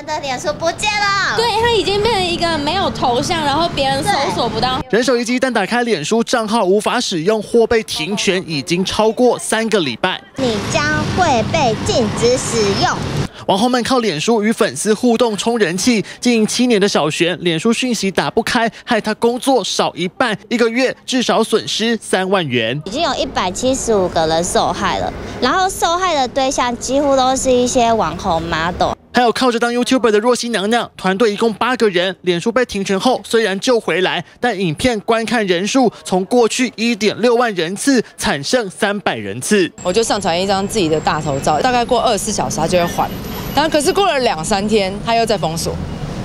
们的脸书不见了，对，它已经变成一个没有头像，然后别人搜索不到。人手一机，但打开脸书账号无法使用或被停权，已经超过三个礼拜。你将会被禁止使用。网红们靠脸书与粉丝互动冲人气，经营七年的小璇，脸书讯息打不开，害他工作少一半，一个月至少损失三万元。已经有一百七十五个人受害了，然后受害的对象几乎都是一些网红 model。还有靠着当 YouTuber 的若曦娘娘，团队一共八个人。脸书被停权后，虽然救回来，但影片观看人数从过去一点六万人次惨剩三百人次。我就上传一张自己的大头照，大概过二十四小时它就会还，但可是过了两三天，它又在封锁。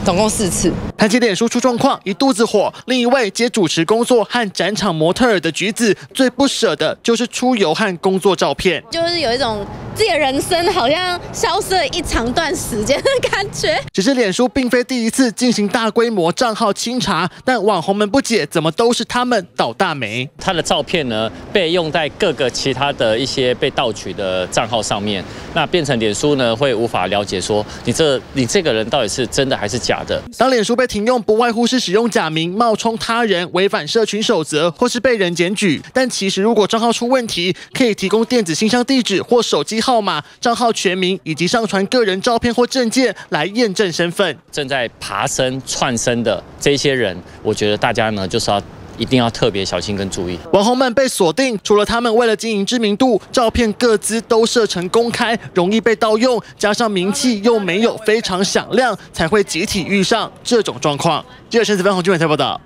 总共四次。谈起脸书出状况，一肚子火。另一位接主持工作和展场模特儿的橘子，最不舍的就是出游和工作照片，就是有一种自己的人生好像消失了一长段时间的感觉。只是脸书并非第一次进行大规模账号清查，但网红们不解，怎么都是他们倒大霉？他的照片呢，被用在各个其他的一些被盗取的账号上面，那变成脸书呢会无法了解说你这你这个人到底是真的还是假的。当脸书被停用，不外乎是使用假名冒充他人，违反社群守则，或是被人检举。但其实，如果账号出问题，可以提供电子信箱地址或手机号码、账号全名，以及上传个人照片或证件来验证身份。正在爬升窜升的这些人，我觉得大家呢就是要。一定要特别小心跟注意。网红们被锁定，除了他们为了经营知名度，照片各资都设成公开，容易被盗用，加上名气又没有非常响亮，才会集体遇上这种状况。记者陈子芬、洪俊伟台报道。